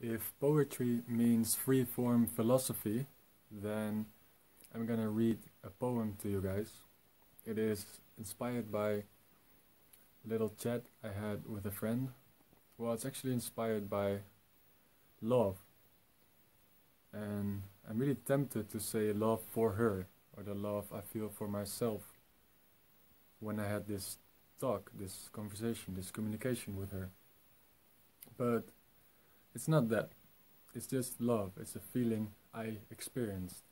If poetry means free form philosophy, then I'm gonna read a poem to you guys. It is inspired by a little chat I had with a friend. Well, it's actually inspired by love. And I'm really tempted to say love for her, or the love I feel for myself when I had this talk, this conversation, this communication with her. But it's not that. It's just love. It's a feeling I experienced.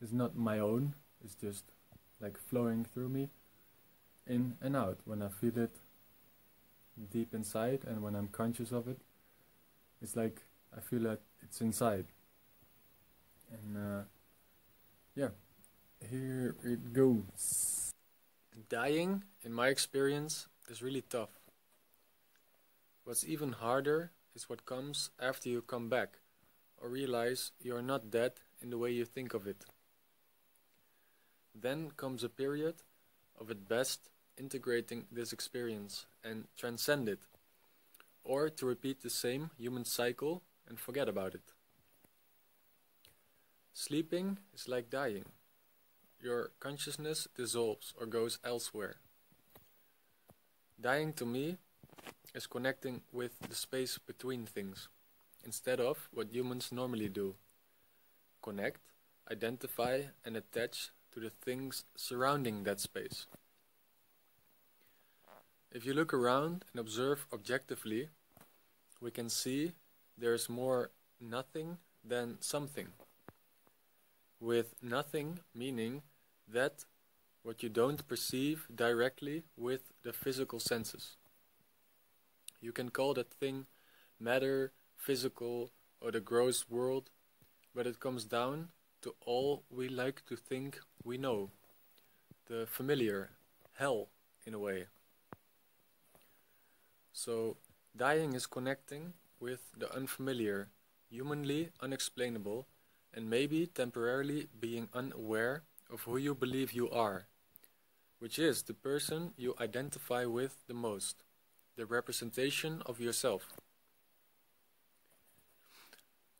It's not my own. It's just like flowing through me in and out when I feel it deep inside and when I'm conscious of it. It's like I feel that it's inside. And uh, yeah, here it goes. Dying, in my experience, is really tough. What's even harder is what comes after you come back or realize you're not dead in the way you think of it. Then comes a period of at best integrating this experience and transcend it, or to repeat the same human cycle and forget about it. Sleeping is like dying. Your consciousness dissolves or goes elsewhere. Dying to me is connecting with the space between things, instead of what humans normally do connect, identify, and attach to the things surrounding that space. If you look around and observe objectively, we can see there is more nothing than something. With nothing meaning that what you don't perceive directly with the physical senses. You can call that thing matter, physical, or the gross world, but it comes down to all we like to think we know the familiar, hell, in a way. So, dying is connecting with the unfamiliar, humanly unexplainable, and maybe temporarily being unaware of who you believe you are, which is the person you identify with the most the representation of yourself.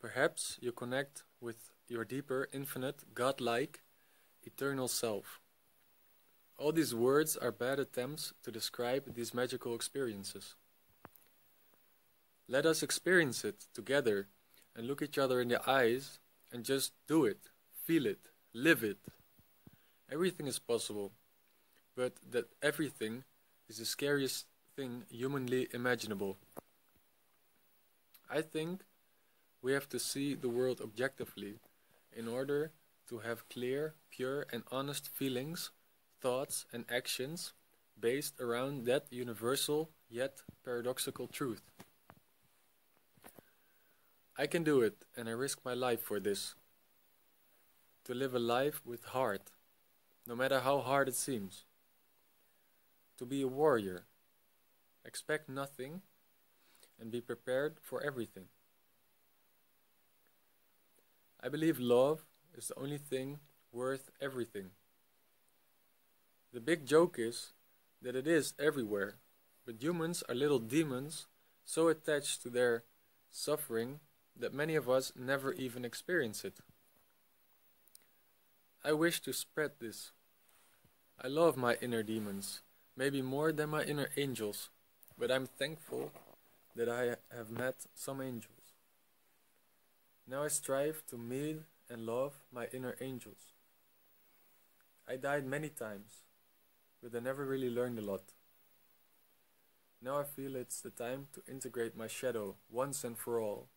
Perhaps you connect with your deeper, infinite, godlike, eternal self. All these words are bad attempts to describe these magical experiences. Let us experience it together and look each other in the eyes and just do it, feel it, live it. Everything is possible, but that everything is the scariest thing humanly imaginable. I think we have to see the world objectively in order to have clear, pure, and honest feelings, thoughts, and actions based around that universal yet paradoxical truth. I can do it, and I risk my life for this. To live a life with heart, no matter how hard it seems. To be a warrior, Expect nothing and be prepared for everything. I believe love is the only thing worth everything. The big joke is that it is everywhere, but humans are little demons so attached to their suffering that many of us never even experience it. I wish to spread this. I love my inner demons, maybe more than my inner angels. But I'm thankful that I have met some angels. Now I strive to meet and love my inner angels. I died many times, but I never really learned a lot. Now I feel it's the time to integrate my shadow once and for all,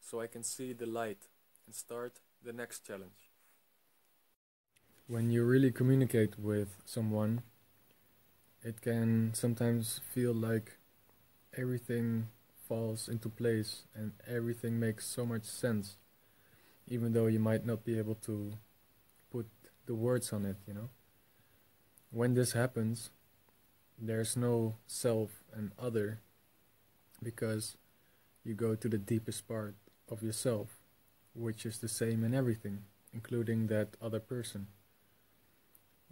so I can see the light and start the next challenge. When you really communicate with someone, it can sometimes feel like everything falls into place and everything makes so much sense even though you might not be able to put the words on it you know? When this happens there's no self and other because you go to the deepest part of yourself which is the same in everything including that other person.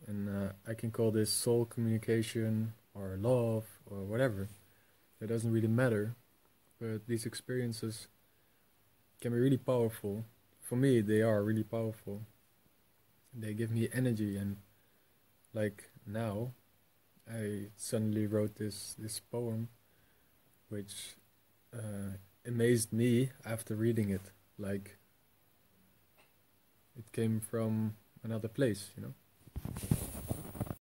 And uh, i can call this soul communication or love or whatever it doesn't really matter, but these experiences can be really powerful. For me, they are really powerful. They give me energy, and like now, I suddenly wrote this this poem, which uh, amazed me after reading it. Like it came from another place, you know.